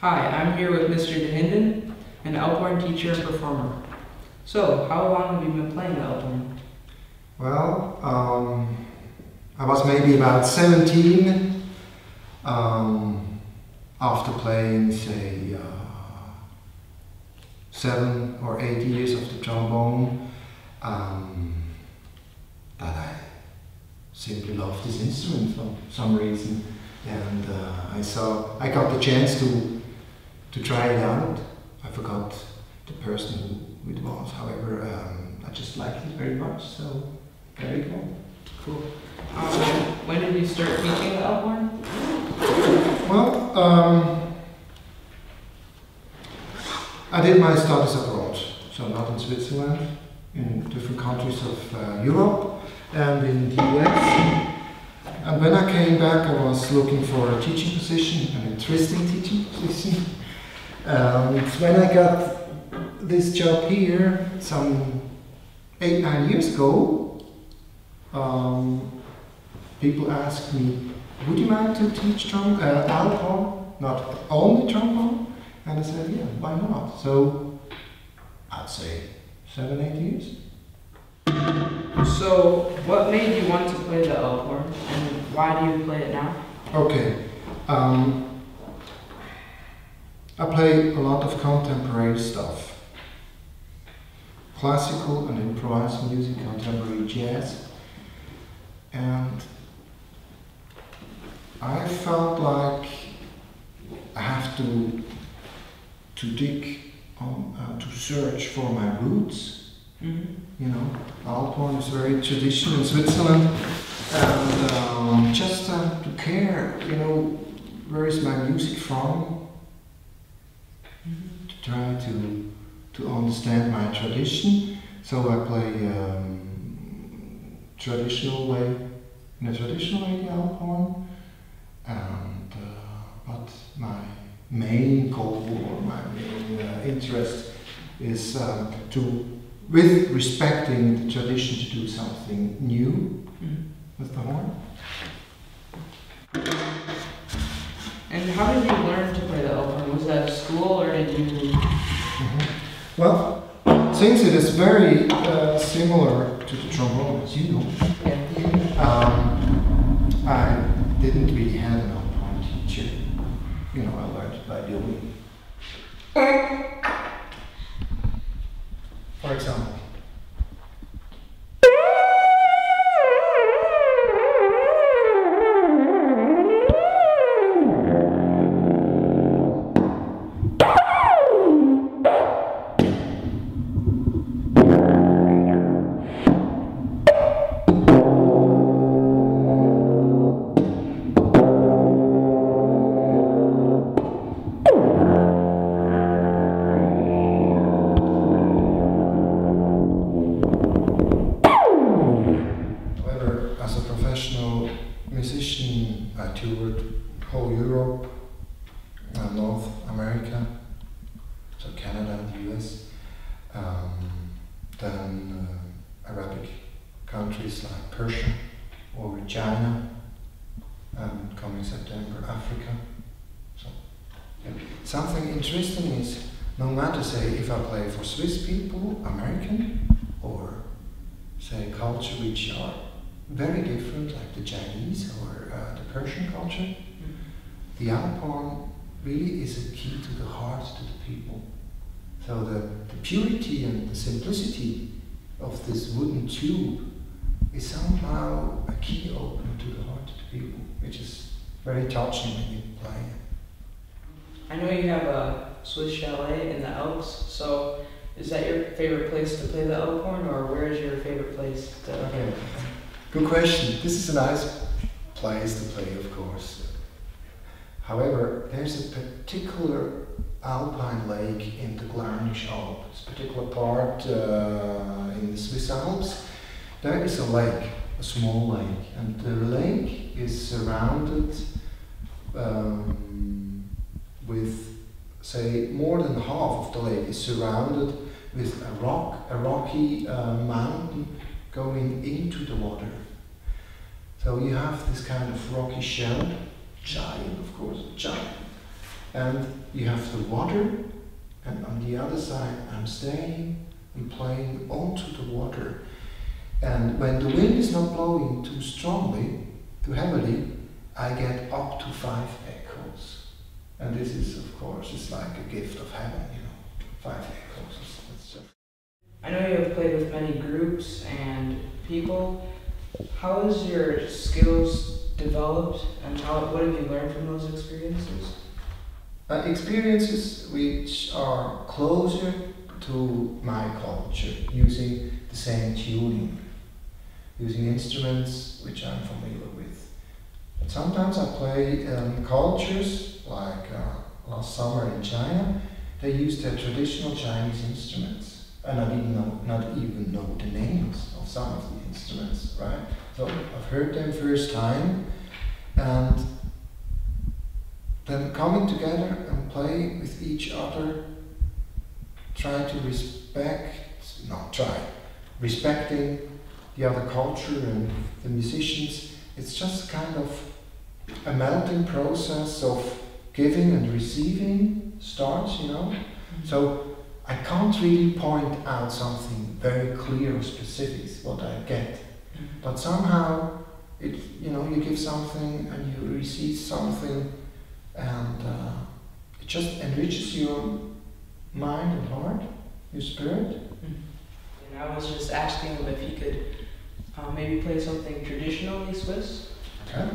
Hi, I'm here with Mr. Dahinden, an Alphorn teacher and performer. So, how long have you been playing the Alphorn? Well, um, I was maybe about 17 um, after playing, say, uh, seven or eight years of the trombone. Um, that I simply loved this instrument for some reason, and uh, I saw I got the chance to to try it out. I forgot the person who it was, however, um, I just liked it very much. So there you go. Cool. Um, when did you start teaching the Alphorn? Well, um, I did my studies abroad, so not in Switzerland, in different countries of uh, Europe and in the US. And when I came back, I was looking for a teaching position, an interesting teaching position. And when I got this job here, some eight, nine years ago, um, people asked me, would you like to teach trom- uh, not only trombone? And I said, yeah, why not? So I'd say seven, eight years. So, what made you want to play the Alphorn, and why do you play it now? Okay. Um, I play a lot of contemporary stuff. Classical and improvised music, contemporary jazz. And I felt like I have to to dig on, uh, to search for my roots Mm-hmm. you know, Alphorn is very traditional in Switzerland, and um, just uh, to care, you know, where is my music from? To try to to understand my tradition. So I play um, traditional way, in a traditional way, the Alphorn, and uh, but my main goal or my main uh, interest is um, to with respecting the tradition to do something new Mhm. with the horn. Very uh, similar to the trombone, as you know, I toured whole Europe, uh, North America, so Canada and the US, um, then uh, Arabic countries like Persia or China, and coming September, Africa. So, yeah. Something interesting is no matter say if I play for Swiss people, American, or say culture which are very different, like the Chinese or uh, the Persian culture. The Alphorn really is a key to the heart to the people. So the, the purity and the simplicity of this wooden tube is somehow a key opener to the heart of the people, which is very touching when you play it. I know you have a Swiss chalet in the Alps, so is that your favorite place to play the Alphorn, or where is your favorite place to? play Okay. Good question. This is a nice place to play, of course. However, there's a particular alpine lake in the Glarnish Alp, this particular part uh, in the Swiss Alps. There is a lake, a small lake, and the lake is surrounded um, with, say, more than half of the lake is surrounded with a rock, a rocky uh, mountain going into the water. So you have this kind of rocky shell, giant, of course, giant, and you have the water, and on the other side, I'm staying and playing onto the water. And when the wind is not blowing too strongly, too heavily, I get up to five echoes. And this is, of course, it's like a gift of heaven, you know, five echoes. I know you have played with many groups and people. How has your skills developed, and how what have you learned from those experiences? uh, experiences which are closer to my culture, using the same tuning, using instruments which I'm familiar with. But sometimes I play um, cultures like uh, last summer in China. They used their traditional Chinese instruments, and I didn't know, not even know the names of some of the instruments, right? So I've heard them first time, and then coming together and play with each other, try to respect, not try, respecting the other culture and the musicians. It's just kind of a melting process of giving and receiving starts, you know. Mm-hmm. So I can't really point out something very clear or specific what I get, but somehow it, you know, you give something and you receive something and uh, it just enriches your mind and heart, your spirit. And I was just asking him if he could uh, maybe play something traditionally Swiss. Okay.